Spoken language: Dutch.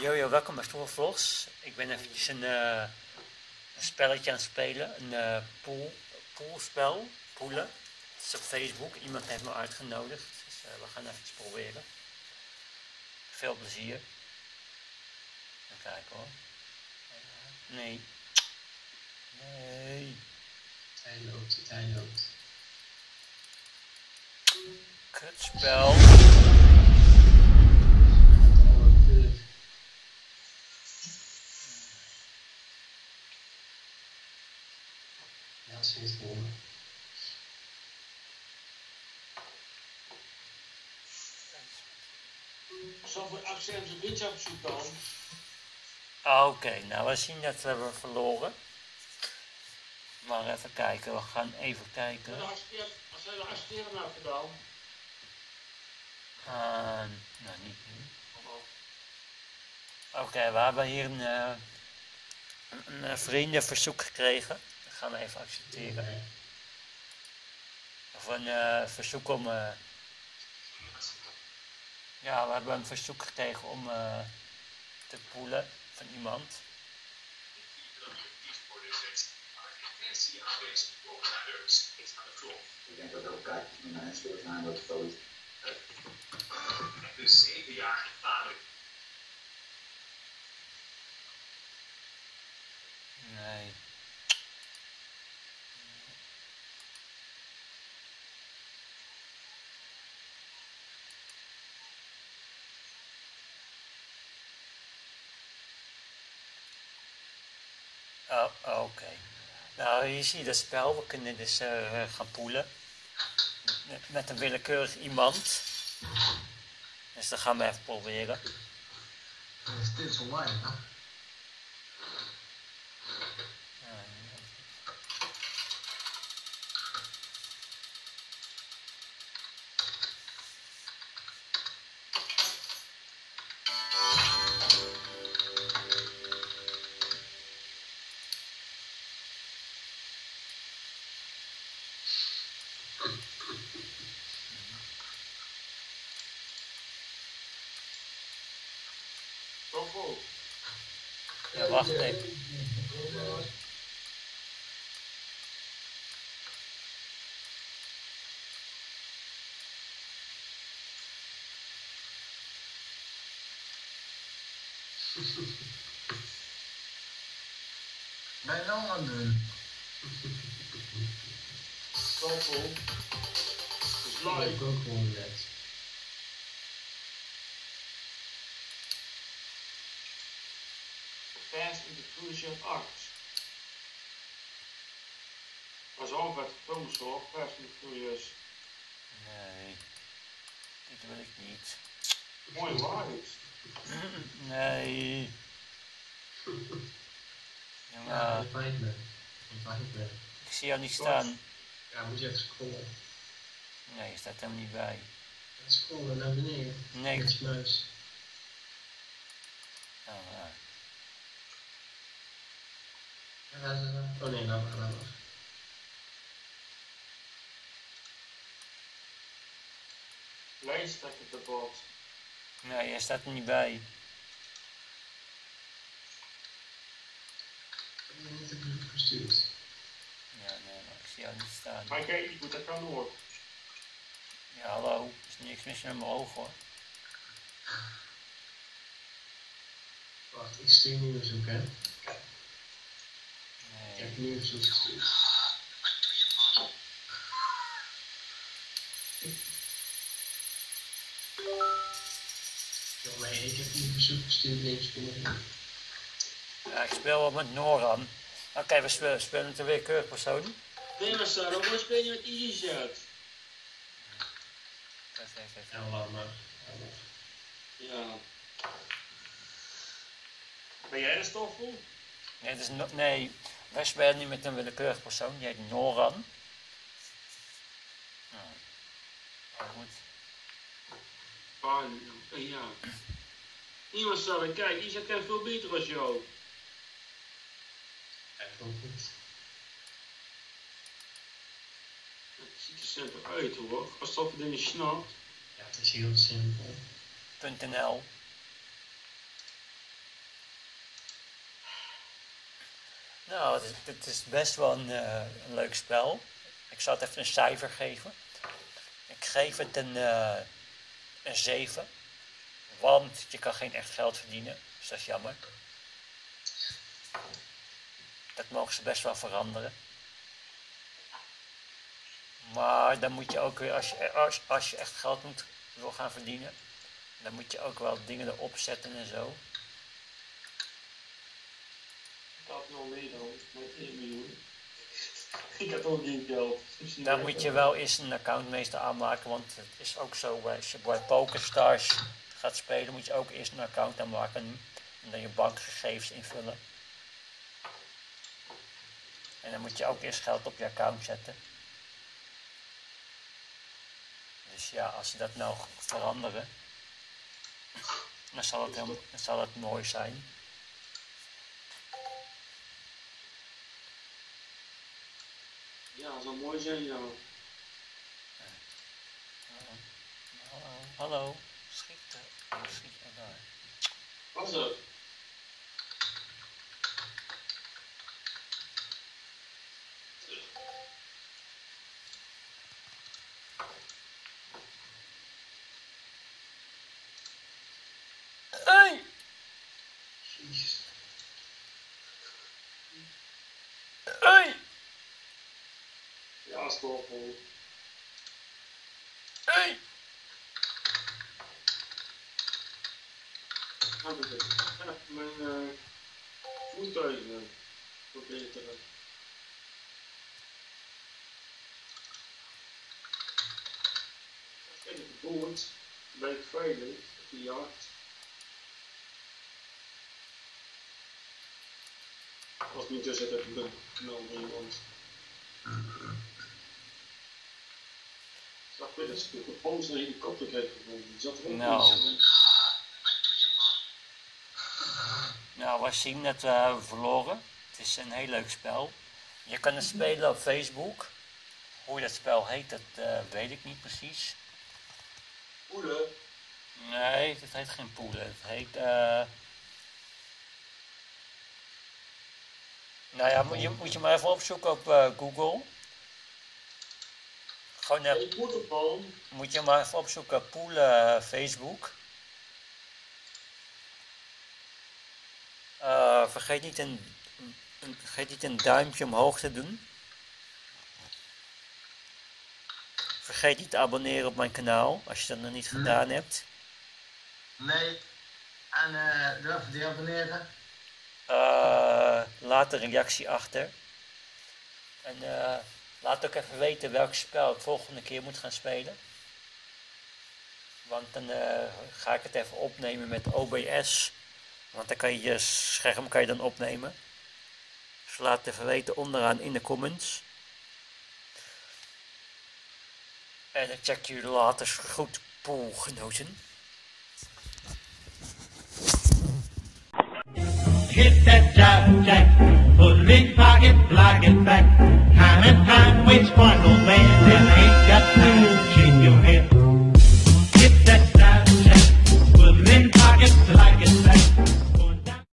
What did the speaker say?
Yo, yo, welkom bij Stoel Vlogs. Ik ben eventjes een, eh, een spelletje aan het spelen. Een eh pool, poolspel. Poelen. Het is op Facebook. Iemand heeft me uitgenodigd. Dus eh, we gaan even proberen. Veel plezier. Even kijken hoor. Nee. Nee. Hij loopt, hij loopt. Kutspel. Oh, natuurlijk. Niet gewonnen. Zoveel accent op zoek dan. Oké, nou we zien dat we hebben verloren. Maar even kijken, we gaan even kijken. Wat zijn de accepteren nou gedaan? Uh, nou, niet nu. Oké, we hebben hier een, eh, een, een eh, vriendenverzoek gekregen. Gaan we even accepteren. Nee. Of een eh, verzoek om. eh, ja, we hebben een verzoek gekregen om eh, te poelen van iemand. Ik denk dat ook kaartjes met mijn soort zijn wat fout. De zevenjarige vader Nee. Oh, oké. Nou, hier zie je het spel. We kunnen dus eh, gaan poelen. Met, een willekeurig iemand. Dus dat gaan we even proberen. Is dit online, hè? Ja, wacht even. Nou het doen? Zoveel. Dus Ik ook gewoon net. Fast and the Crucial Arts. Dat is ook wat films hoor. Fast and the Furious. Nee. Dit wil ik niet. Mooi ride. Nee. Ja, Ja, invite me. Invite me. ik zie jou niet staan. Ja, moet je even scrollen. Nee, je staat helemaal niet bij. Scrollen naar beneden. Nee. Met je muis. Oh, ja. Oh nee, nou maar, nou maar. Lijsttrekker debat. Nee, jij staat er niet bij. Ik heb niet brief gestuurd. Ja, nee, maar ik zie jou niet staan. Maar kijk, ik moet dat kan door. Ja, hallo. Er is niks mis met mijn ogen hoor. Wacht, ik stuur nu een verzoek, hè? Heb nu een verzoek gestuurd. Ja, nee, ik heb een verzoek gestuurd, levenskunde. Ja, ik speel wel met Noran. Oké, we spelen, spelen met een willekeurig persoon. Nee, maar Sarah, waarom speel je met Easy Shot? Even, even, even. Ja, laat maar. Laat maar. Ja. Ben jij de stoffel? Nee, het is no- nee, wij spelen nu met een willekeurig persoon. Die heet Noran. Nou, maar goed. Fijn, ja. Niemand Sarah, kijk, Isa kent veel beter als jou. Ja, gewoon goed. Het ziet er simpel uit hoor. Als dat dingen snapt. Ja, het is heel simpel. .nl. Nou, het, is- best wel een, eh, een leuk spel. Ik zal het even een cijfer geven. Ik geef het een, eh, een 7. Want je kan geen echt geld verdienen. Dus dat is jammer. Dat mogen ze best wel veranderen. Maar dan moet je ook weer, als je, als, als je echt geld moet, wil gaan verdienen, dan moet je ook wel dingen erop zetten en zo. Meer dan, met 1 miljoen. Ik heb ook geen geld. Dus Dan moet je wel eerst een accountmeester aanmaken, want het is ook zo, bij- als je bij PokerStars gaat spelen, moet je ook eerst een account aanmaken en dan je bankgegevens invullen. En dan moet je ook eerst geld op je account zetten. Dus ja, als ze dat nou veranderen, dan zal het, heel, dan zal het mooi zijn. Dat zou mooi zijn, ja. Hallo, hallo, schiet, schiet oh, daar. Wat is dat? Hey! Jeez. Hey! Stoffel. Hey! Wat is mijn eh voertuigen verbeteren. Kijk, het boord ik veilig op de jacht. Als niet dus het ik knal iemand. Je dat ze op een Poolse helikopter kreeg gevonden? Die zat er ook Nou. Nou, we zien dat we verloren. Het is een heel leuk spel. Je kan het spelen op Facebook. Hoe dat spel heet, dat eh, weet ik niet precies. Poelen? Nee, het heet geen poelen. Het heet. eh Nou ja, moet je, moet je maar even opzoeken op Google. Gewoon eh, Ik moet je maar even opzoeken poelen eh, Facebook. Eh, vergeet, niet een, een- vergeet niet een duimpje omhoog te doen. Vergeet niet te abonneren op mijn kanaal als je dat nog niet gedaan hebt. Nee. En eh durf je die abonneren? Eh, laat een reactie achter. En eh, laat ook even weten welk spel ik volgende keer moet gaan spelen. Want dan eh, ga ik het even opnemen met OBS. Want dan kan je je scherm kan je dan opnemen. Dus laat het even weten onderaan in de comments. En dan check jullie later goed poolgenoten. Hit